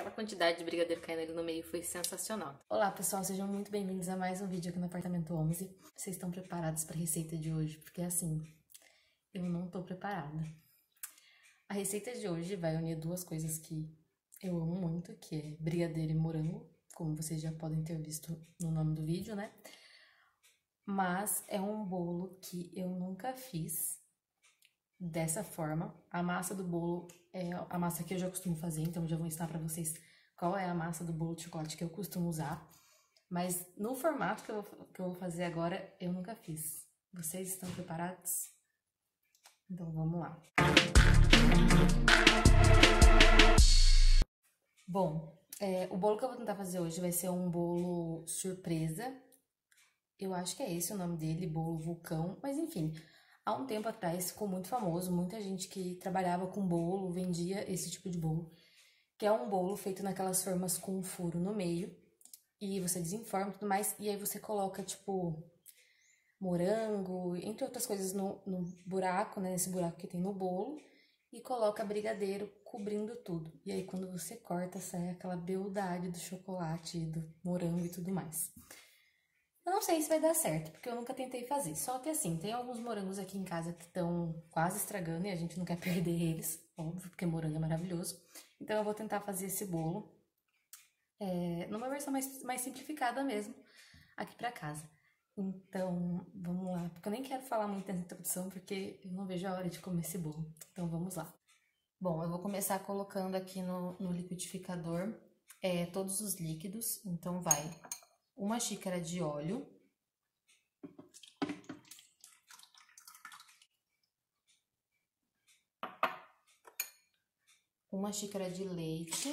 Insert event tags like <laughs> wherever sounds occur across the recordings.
aquela quantidade de brigadeiro caindo ali no meio foi sensacional. Olá pessoal, sejam muito bem-vindos a mais um vídeo aqui no Apartamento 11. Vocês estão preparados para a receita de hoje? Porque assim, eu não tô preparada. A receita de hoje vai unir duas coisas que eu amo muito, que é brigadeiro e morango, como vocês já podem ter visto no nome do vídeo, né? Mas é um bolo que eu nunca fiz dessa forma. A massa do bolo é a massa que eu já costumo fazer, então já vou ensinar para vocês qual é a massa do bolo de chocolate que eu costumo usar. Mas no formato que eu, que eu vou fazer agora, eu nunca fiz. Vocês estão preparados? Então vamos lá. Bom, é, o bolo que eu vou tentar fazer hoje vai ser um bolo surpresa. Eu acho que é esse o nome dele, bolo vulcão, mas enfim, Há um tempo atrás ficou muito famoso, muita gente que trabalhava com bolo vendia esse tipo de bolo, que é um bolo feito naquelas formas com um furo no meio, e você desenforma e tudo mais, e aí você coloca, tipo, morango, entre outras coisas, no, no buraco, né, nesse buraco que tem no bolo, e coloca brigadeiro cobrindo tudo. E aí, quando você corta, sai aquela beldade do chocolate, do morango e tudo mais. Eu não sei se vai dar certo, porque eu nunca tentei fazer. Só que assim, tem alguns morangos aqui em casa que estão quase estragando e a gente não quer perder eles, óbvio, porque morango é maravilhoso. Então eu vou tentar fazer esse bolo é, numa versão mais, mais simplificada mesmo, aqui pra casa. Então, vamos lá, porque eu nem quero falar muito nessa introdução, porque eu não vejo a hora de comer esse bolo. Então, vamos lá. Bom, eu vou começar colocando aqui no, no liquidificador é, todos os líquidos. Então, vai uma xícara de óleo, uma xícara de leite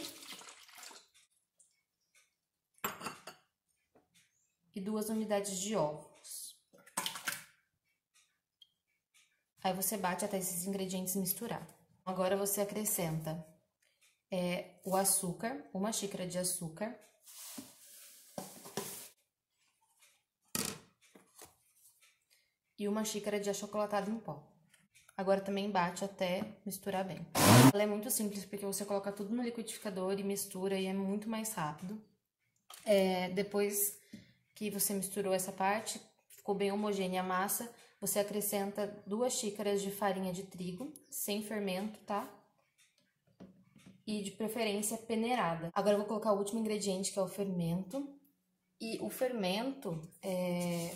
e duas unidades de ovos. Aí você bate até esses ingredientes misturar. Agora você acrescenta é, o açúcar, uma xícara de açúcar, e uma xícara de achocolatado em pó. Agora também bate até misturar bem. Ela é muito simples porque você coloca tudo no liquidificador e mistura e é muito mais rápido. É, depois que você misturou essa parte, ficou bem homogênea a massa, você acrescenta duas xícaras de farinha de trigo, sem fermento, tá? E de preferência peneirada. Agora eu vou colocar o último ingrediente, que é o fermento. E o fermento, é,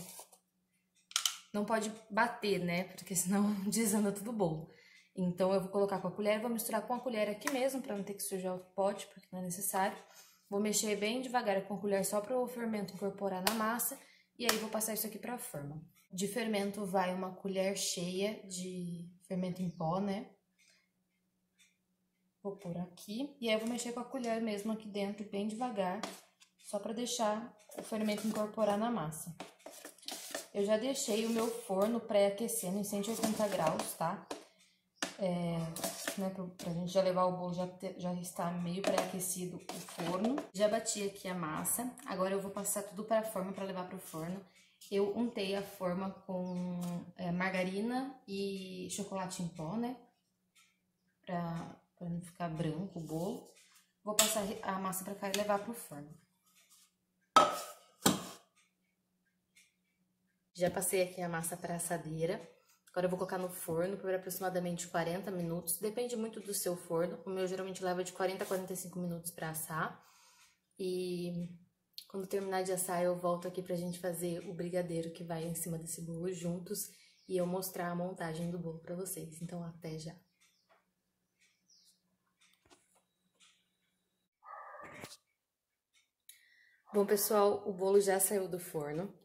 não pode bater, né? Porque senão <laughs> desanda tudo bolo. Então, eu vou colocar com a colher, vou misturar com a colher aqui mesmo, para não ter que sujar o pote, porque não é necessário. Vou mexer bem devagar com a colher só para o fermento incorporar na massa. E aí, vou passar isso aqui para a forma. De fermento vai uma colher cheia de fermento em pó, né? Vou pôr aqui. E aí, eu vou mexer com a colher mesmo aqui dentro, bem devagar, só para deixar o fermento incorporar na massa. Eu já deixei o meu forno pré-aquecendo em 180 graus, tá? É, né, pra, pra gente já levar o bolo, já, já está meio pré-aquecido o forno. Já bati aqui a massa, agora eu vou passar tudo para a forma para levar para o forno. Eu untei a forma com é, margarina e chocolate em pó, né? Pra, pra não ficar branco o bolo. Vou passar a massa para cá e levar para o forno. Já passei aqui a massa para assadeira. Agora eu vou colocar no forno por aproximadamente 40 minutos. Depende muito do seu forno. O meu geralmente leva de 40 a 45 minutos para assar. E quando terminar de assar, eu volto aqui pra gente fazer o brigadeiro que vai em cima desse bolo juntos e eu mostrar a montagem do bolo para vocês. Então, até já! Bom, pessoal, o bolo já saiu do forno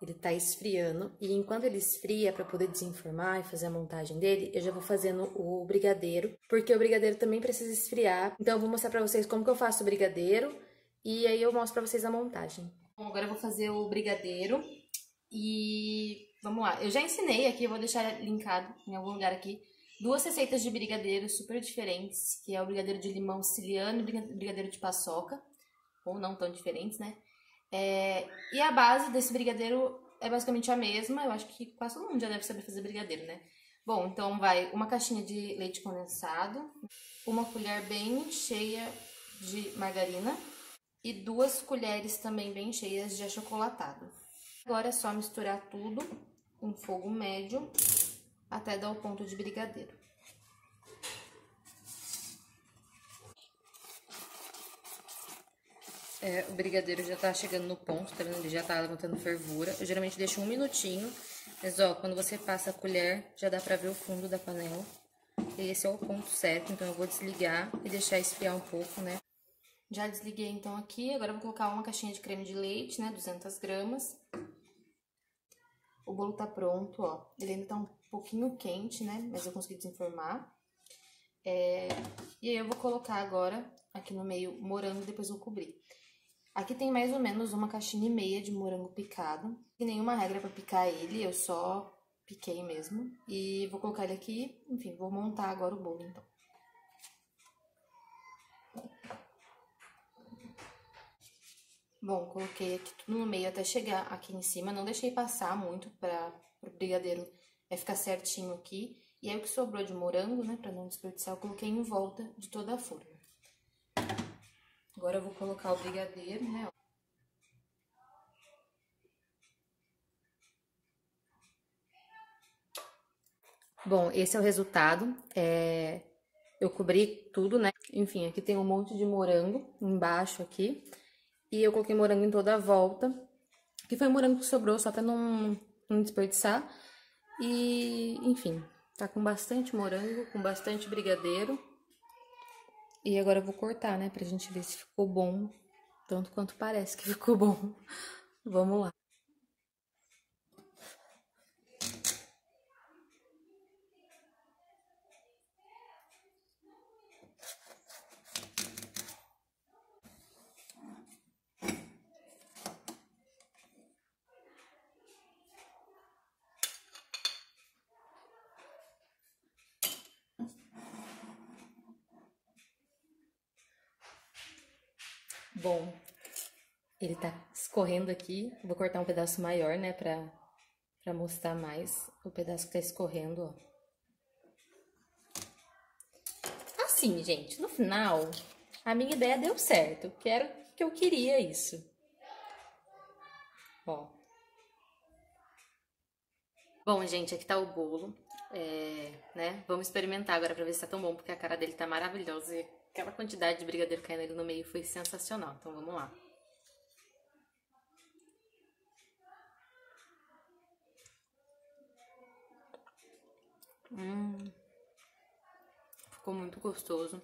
ele tá esfriando e enquanto ele esfria para poder desenformar e fazer a montagem dele, eu já vou fazendo o brigadeiro, porque o brigadeiro também precisa esfriar. Então eu vou mostrar para vocês como que eu faço o brigadeiro e aí eu mostro para vocês a montagem. Bom, agora eu vou fazer o brigadeiro e vamos lá. Eu já ensinei aqui, eu vou deixar linkado em algum lugar aqui, duas receitas de brigadeiro super diferentes, que é o brigadeiro de limão siciliano e o brigadeiro de paçoca, ou não tão diferentes, né? É, e a base desse brigadeiro é basicamente a mesma. Eu acho que quase todo mundo já deve saber fazer brigadeiro, né? Bom, então vai uma caixinha de leite condensado, uma colher bem cheia de margarina e duas colheres também bem cheias de achocolatado. Agora é só misturar tudo em fogo médio até dar o ponto de brigadeiro. É, o brigadeiro já tá chegando no ponto, tá vendo? Ele já tá levantando fervura. Eu geralmente deixo um minutinho, mas ó, quando você passa a colher, já dá pra ver o fundo da panela. E esse é o ponto certo, então eu vou desligar e deixar esfriar um pouco, né? Já desliguei então aqui, agora eu vou colocar uma caixinha de creme de leite, né, 200 gramas. O bolo tá pronto, ó. Ele ainda tá um pouquinho quente, né, mas eu consegui desenformar. É... E aí eu vou colocar agora aqui no meio morango e depois vou cobrir. Aqui tem mais ou menos uma caixinha e meia de morango picado. E nenhuma regra para picar ele, eu só piquei mesmo. E vou colocar ele aqui, enfim, vou montar agora o bolo então. Bom, coloquei aqui tudo no meio até chegar aqui em cima. Não deixei passar muito para o brigadeiro vai ficar certinho aqui. E aí o que sobrou de morango, né, para não desperdiçar, eu coloquei em volta de toda a forma. Agora eu vou colocar o brigadeiro, né, Bom, esse é o resultado. É... Eu cobri tudo, né? Enfim, aqui tem um monte de morango embaixo aqui. E eu coloquei morango em toda a volta. Que foi o morango que sobrou, só pra não, não desperdiçar. E, enfim, tá com bastante morango, com bastante brigadeiro. E agora eu vou cortar, né, pra gente ver se ficou bom, tanto quanto parece que <laughs> ficou bom. Vamos lá. Bom, ele tá escorrendo aqui. Vou cortar um pedaço maior, né, pra, pra mostrar mais o pedaço que tá escorrendo, ó. Assim, gente, no final, a minha ideia deu certo. Quero que eu queria isso. Ó. Bom, gente, aqui tá o bolo. É, né? Vamos experimentar agora pra ver se tá tão bom, porque a cara dele tá maravilhosa aquela quantidade de brigadeiro caindo ali no meio foi sensacional. Então vamos lá. Hum, ficou muito gostoso.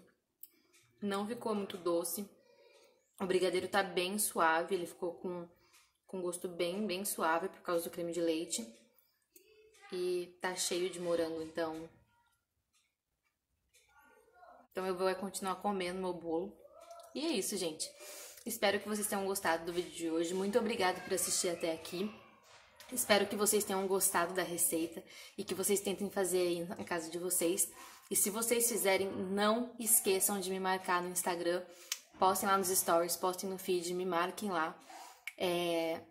Não ficou muito doce. O brigadeiro tá bem suave, ele ficou com, com gosto bem, bem suave por causa do creme de leite. E tá cheio de morango, então então eu vou continuar comendo meu bolo. E é isso, gente. Espero que vocês tenham gostado do vídeo de hoje. Muito obrigada por assistir até aqui. Espero que vocês tenham gostado da receita e que vocês tentem fazer aí na casa de vocês. E se vocês fizerem, não esqueçam de me marcar no Instagram. Postem lá nos stories, postem no feed, me marquem lá. É...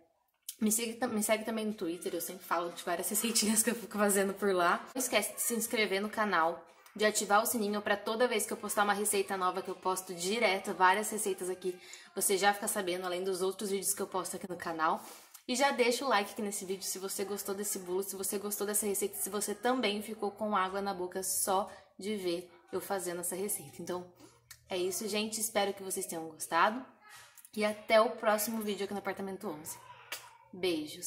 Me, segue, me segue também no Twitter, eu sempre falo de várias <laughs> receitinhas que eu fico fazendo por lá. Não esquece de se inscrever no canal de ativar o sininho para toda vez que eu postar uma receita nova que eu posto direto, várias receitas aqui, você já fica sabendo, além dos outros vídeos que eu posto aqui no canal. E já deixa o like aqui nesse vídeo se você gostou desse bolo, se você gostou dessa receita, se você também ficou com água na boca só de ver eu fazendo essa receita. Então, é isso, gente. Espero que vocês tenham gostado. E até o próximo vídeo aqui no Apartamento 11. Beijos!